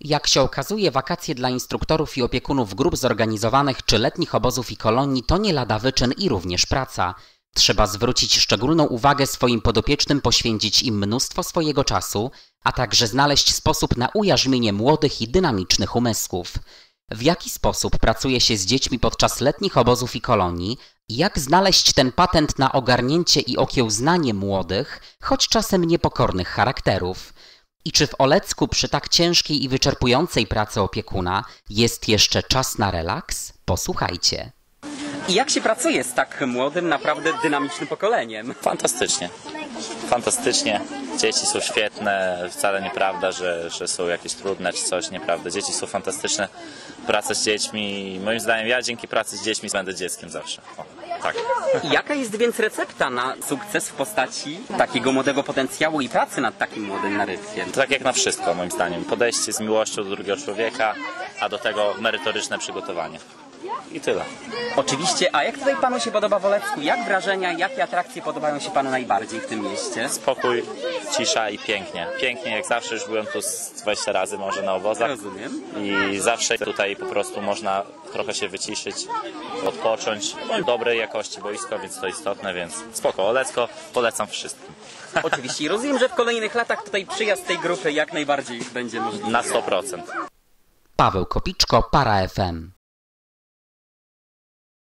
Jak się okazuje, wakacje dla instruktorów i opiekunów grup zorganizowanych czy letnich obozów i kolonii to nie lada wyczyn i również praca. Trzeba zwrócić szczególną uwagę swoim podopiecznym, poświęcić im mnóstwo swojego czasu, a także znaleźć sposób na ujarzmienie młodych i dynamicznych umysłów. W jaki sposób pracuje się z dziećmi podczas letnich obozów i kolonii jak znaleźć ten patent na ogarnięcie i okiełznanie młodych, choć czasem niepokornych charakterów? I czy w Olecku przy tak ciężkiej i wyczerpującej pracy opiekuna jest jeszcze czas na relaks? Posłuchajcie. I jak się pracuje z tak młodym, naprawdę dynamicznym pokoleniem? Fantastycznie. Fantastycznie. Dzieci są świetne. Wcale nieprawda, że, że są jakieś trudne czy coś. Nieprawda. Dzieci są fantastyczne. Praca z dziećmi. Moim zdaniem ja dzięki pracy z dziećmi będę dzieckiem zawsze. O, tak. Jaka jest więc recepta na sukces w postaci takiego młodego potencjału i pracy nad takim młodym narybkiem? To tak jak na wszystko moim zdaniem. Podejście z miłością do drugiego człowieka, a do tego merytoryczne przygotowanie. I tyle. Oczywiście, a jak tutaj panu się podoba w Olecku? Jak wrażenia, jakie atrakcje podobają się panu najbardziej w tym mieście? Spokój, cisza i pięknie. Pięknie jak zawsze, już byłem tu z 20 razy może na obozach. Rozumiem. I zawsze tutaj po prostu można trochę się wyciszyć, odpocząć. No, dobrej jakości boisko, więc to istotne, więc spoko. Olecko polecam wszystkim. Oczywiście. I rozumiem, że w kolejnych latach tutaj przyjazd tej grupy jak najbardziej będzie możliwy. Na 100%. Paweł Kopiczko, Para FM.